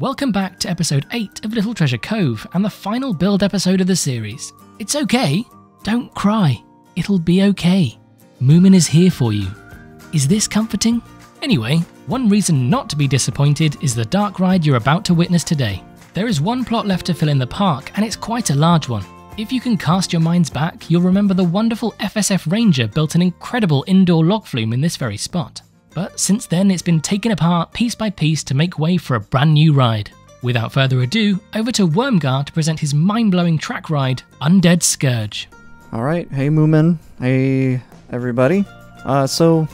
Welcome back to episode 8 of Little Treasure Cove and the final build episode of the series. It's okay. Don't cry. It'll be okay. Moomin is here for you. Is this comforting? Anyway, one reason not to be disappointed is the dark ride you're about to witness today. There is one plot left to fill in the park, and it's quite a large one. If you can cast your minds back, you'll remember the wonderful FSF Ranger built an incredible indoor log flume in this very spot. But since then, it's been taken apart piece by piece to make way for a brand new ride. Without further ado, over to Wormgar to present his mind blowing track ride, Undead Scourge. Alright, hey Moomin. Hey everybody. Uh, so,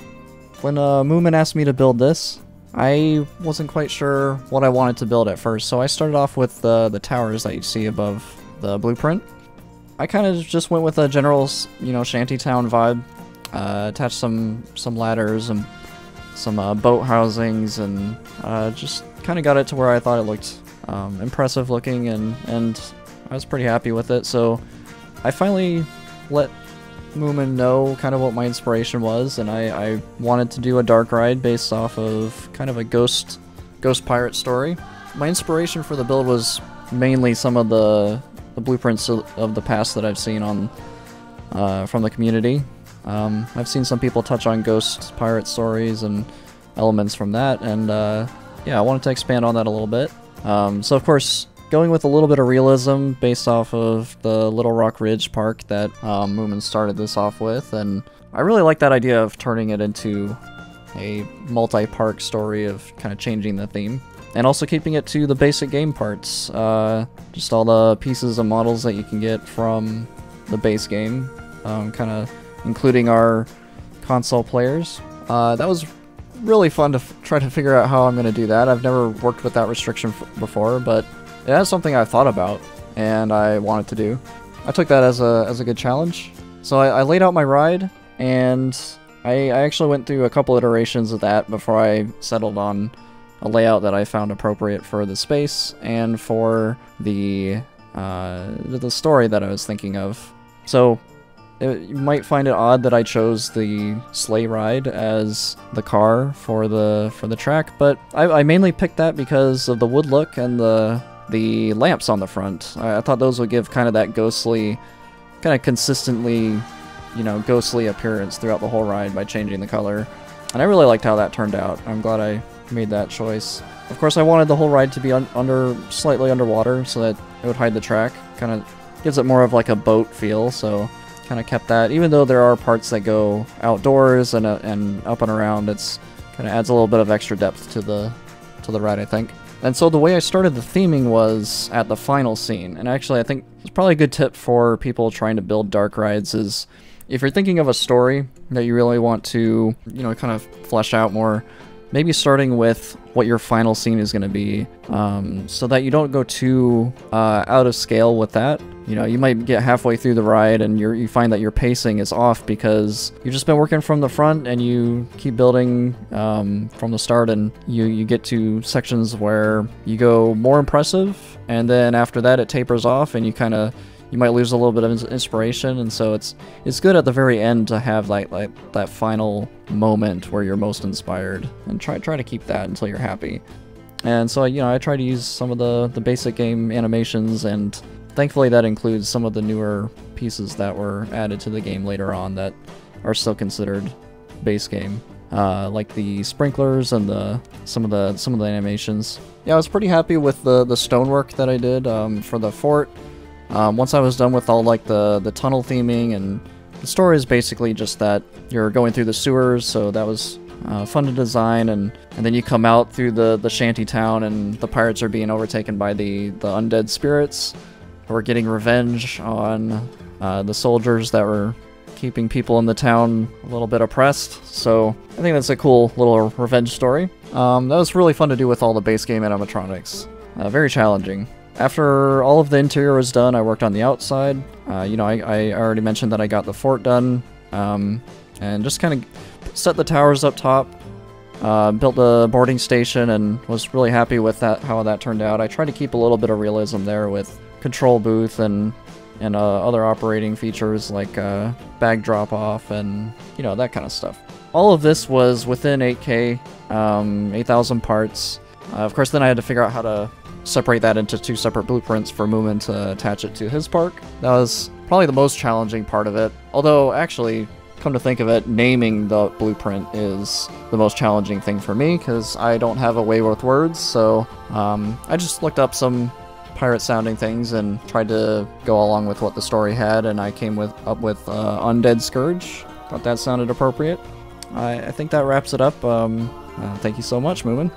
when uh, Moomin asked me to build this, I wasn't quite sure what I wanted to build at first, so I started off with the, the towers that you see above the blueprint. I kind of just went with a general, you know, shantytown vibe. Uh, attached some some ladders and some uh, boat housings, and uh, just kind of got it to where I thought it looked um, impressive looking, and and I was pretty happy with it. So I finally let Moomin know kind of what my inspiration was, and I, I wanted to do a dark ride based off of kind of a ghost ghost pirate story. My inspiration for the build was mainly some of the the blueprints of the past that I've seen on uh, from the community. Um, I've seen some people touch on ghost pirate stories and elements from that, and uh, yeah, I wanted to expand on that a little bit. Um, so of course, going with a little bit of realism based off of the Little Rock Ridge Park that um, Moomin started this off with, and I really like that idea of turning it into a multi-park story of kind of changing the theme. And also keeping it to the basic game parts. Uh, just all the pieces and models that you can get from the base game. Um, kind of including our console players. Uh, that was really fun to try to figure out how I'm going to do that. I've never worked with that restriction before, but it is something I thought about and I wanted to do. I took that as a, as a good challenge. So I, I laid out my ride, and I, I actually went through a couple iterations of that before I settled on a layout that I found appropriate for the space and for the uh, the story that I was thinking of. So it, you might find it odd that I chose the sleigh ride as the car for the for the track, but I, I mainly picked that because of the wood look and the the lamps on the front. I, I thought those would give kind of that ghostly, kind of consistently, you know, ghostly appearance throughout the whole ride by changing the color. And I really liked how that turned out. I'm glad I made that choice. Of course, I wanted the whole ride to be un under slightly underwater so that it would hide the track. Kind of gives it more of like a boat feel, so kind of kept that. Even though there are parts that go outdoors and uh, and up and around, it's kind of adds a little bit of extra depth to the to the ride, I think. And so the way I started the theming was at the final scene. And actually, I think it's probably a good tip for people trying to build dark rides is if you're thinking of a story that you really want to, you know, kind of flesh out more, maybe starting with what your final scene is going to be um, so that you don't go too uh, out of scale with that. You know, you might get halfway through the ride and you find that your pacing is off because you've just been working from the front and you keep building um, from the start and you, you get to sections where you go more impressive and then after that it tapers off and you kind of you might lose a little bit of inspiration. And so it's it's good at the very end to have like like that final moment where you're most inspired and try try to keep that until you're happy. And so you know I try to use some of the the basic game animations and thankfully that includes some of the newer pieces that were added to the game later on that are still considered base game uh, like the sprinklers and the some of the some of the animations. Yeah, I was pretty happy with the the stonework that I did um, for the fort. Um, once I was done with all like the, the tunnel theming and the story is basically just that you're going through the sewers, so that was uh, fun to design, and, and then you come out through the, the shanty town and the pirates are being overtaken by the, the undead spirits who are getting revenge on uh, the soldiers that were keeping people in the town a little bit oppressed, so I think that's a cool little revenge story. Um, that was really fun to do with all the base game animatronics. Uh, very challenging. After all of the interior was done, I worked on the outside. Uh, you know, I, I, already mentioned that I got the fort done, um, and just kind of set the towers up top, uh, built a boarding station, and was really happy with that how that turned out. I tried to keep a little bit of realism there with control booth and and uh, other operating features like uh, bag drop off and you know that kind of stuff. All of this was within 8K, um, 8,000 parts. Uh, of course, then I had to figure out how to separate that into two separate blueprints for Moomin to attach it to his park. That was probably the most challenging part of it. Although, actually, come to think of it, naming the blueprint is the most challenging thing for me because I don't have a way with words. So um, I just looked up some pirate sounding things and tried to go along with what the story had, and I came with up with uh, Undead Scourge. Thought that sounded appropriate. I, I think that wraps it up. Um, uh, thank you so much, Moomin.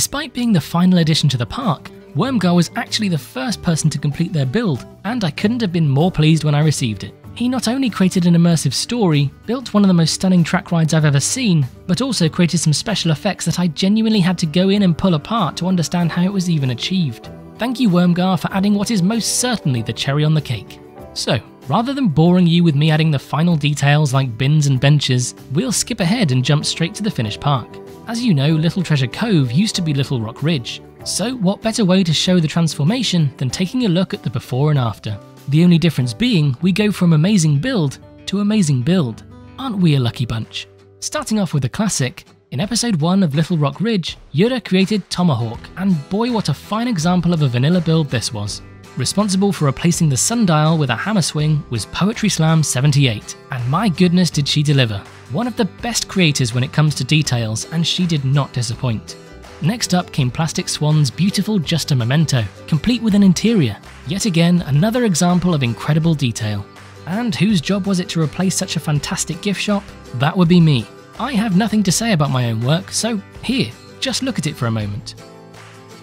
Despite being the final addition to the park, Wormgar was actually the first person to complete their build, and I couldn't have been more pleased when I received it. He not only created an immersive story, built one of the most stunning track rides I've ever seen, but also created some special effects that I genuinely had to go in and pull apart to understand how it was even achieved. Thank you, Wormgar, for adding what is most certainly the cherry on the cake. So, rather than boring you with me adding the final details like bins and benches, we'll skip ahead and jump straight to the finished park. As you know, Little Treasure Cove used to be Little Rock Ridge, so what better way to show the transformation than taking a look at the before and after? The only difference being we go from amazing build to amazing build. Aren't we a lucky bunch? Starting off with a classic, in episode 1 of Little Rock Ridge, Yoda created Tomahawk, and boy what a fine example of a vanilla build this was. Responsible for replacing the sundial with a hammer swing was Poetry Slam 78, and my goodness did she deliver. One of the best creators when it comes to details, and she did not disappoint. Next up came Plastic Swan's beautiful Just a Memento, complete with an interior. Yet again, another example of incredible detail. And whose job was it to replace such a fantastic gift shop? That would be me. I have nothing to say about my own work, so here, just look at it for a moment.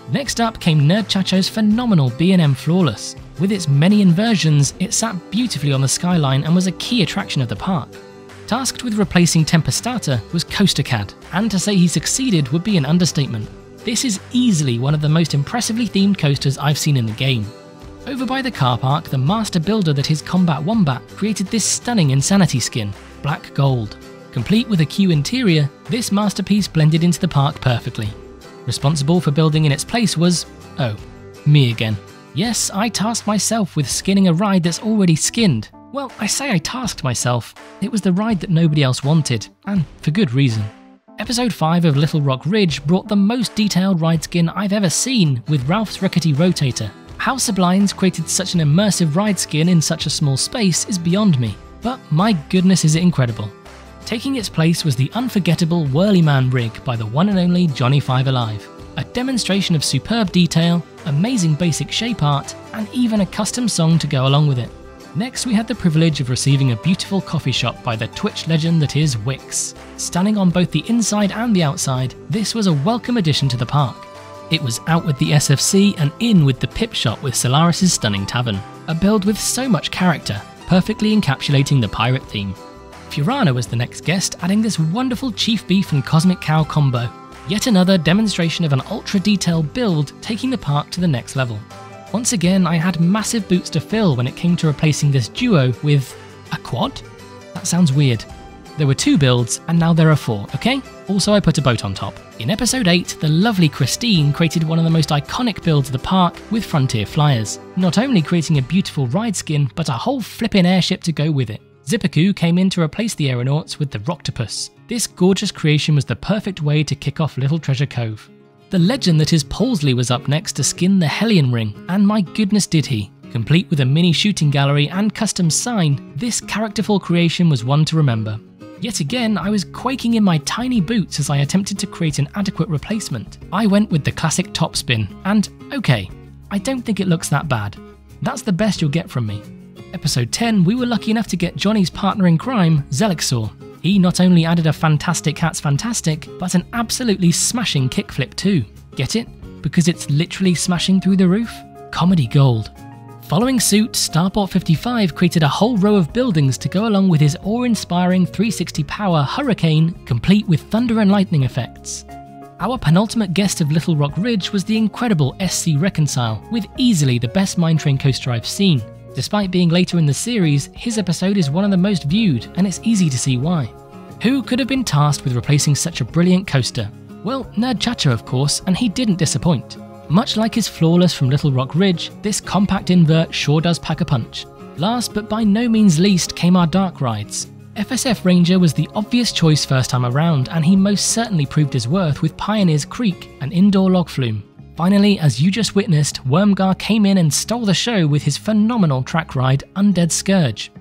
Next up came Nerd Chacho's phenomenal B&M Flawless. With its many inversions, it sat beautifully on the skyline and was a key attraction of the park. Tasked with replacing Tempestata was CoasterCAD, and to say he succeeded would be an understatement. This is easily one of the most impressively themed coasters I've seen in the game. Over by the car park, the master builder that is Combat Wombat created this stunning Insanity skin, black gold. Complete with a queue interior, this masterpiece blended into the park perfectly. Responsible for building in its place was, oh, me again. Yes, I tasked myself with skinning a ride that's already skinned. Well, I say I tasked myself. It was the ride that nobody else wanted, and for good reason. Episode 5 of Little Rock Ridge brought the most detailed ride skin I've ever seen with Ralph's Rickety Rotator. How Sublines created such an immersive ride skin in such a small space is beyond me, but my goodness is it incredible. Taking its place was the unforgettable Whirlyman rig by the one and only Jonny Five Alive. A demonstration of superb detail, amazing basic shape art, and even a custom song to go along with it. Next, we had the privilege of receiving a beautiful coffee shop by the Twitch legend that is Wix. Standing on both the inside and the outside, this was a welcome addition to the park. It was out with the SFC and in with the Pip Shop with Solaris' stunning tavern. A build with so much character, perfectly encapsulating the pirate theme. Furana was the next guest, adding this wonderful Chief Beef and Cosmic Cow combo. Yet another demonstration of an ultra detailed build taking the park to the next level. Once again, I had massive boots to fill when it came to replacing this duo with a quad? That sounds weird. There were two builds, and now there are four, okay? Also, I put a boat on top. In episode 8, the lovely Christine created one of the most iconic builds of the park with Frontier Flyers, not only creating a beautiful ride skin, but a whole flippin' airship to go with it. Xypoqu came in to replace the aeronauts with the Roctopus. This gorgeous creation was the perfect way to kick off Little Treasure Cove. The legend that is Paulsley was up next to skin the Hellion Ring, and my goodness did he. Complete with a mini shooting gallery and custom sign, this characterful creation was one to remember. Yet again, I was quaking in my tiny boots as I attempted to create an adequate replacement. I went with the classic topspin, and okay, I don't think it looks that bad. That's the best you'll get from me. Episode 10, we were lucky enough to get Jonny's partner in crime, Zelixor, he not only added a fantastic Hats Fantastic, but an absolutely smashing kickflip too. Get it? Because it's literally smashing through the roof? Comedy gold. Following suit, Starport 55 created a whole row of buildings to go along with his awe-inspiring 360 power Hurricane, complete with thunder and lightning effects. Our penultimate guest of Little Rock Ridge was the incredible SC Reconcile, with easily the best mine train coaster I've seen. Despite being later in the series, his episode is one of the most viewed, and it's easy to see why. Who could have been tasked with replacing such a brilliant coaster? Well, Nerd Chacho, of course, and he didn't disappoint. Much like his flawless from Little Rock Ridge, this compact invert sure does pack a punch. Last but by no means least came our dark rides. FSF Ranger was the obvious choice first time around, and he most certainly proved his worth with Pioneer's Creek, an indoor log flume. Finally, as you just witnessed, Wormgar came in and stole the show with his phenomenal track ride, Undead Scourge.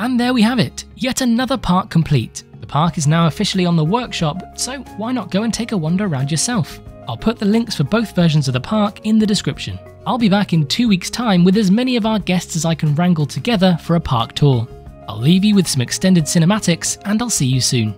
And there we have it, yet another park complete. The park is now officially on the workshop, so why not go and take a wander around yourself? I'll put the links for both versions of the park in the description. I'll be back in two weeks' time with as many of our guests as I can wrangle together for a park tour. I'll leave you with some extended cinematics, and I'll see you soon.